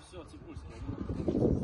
需要去步行吗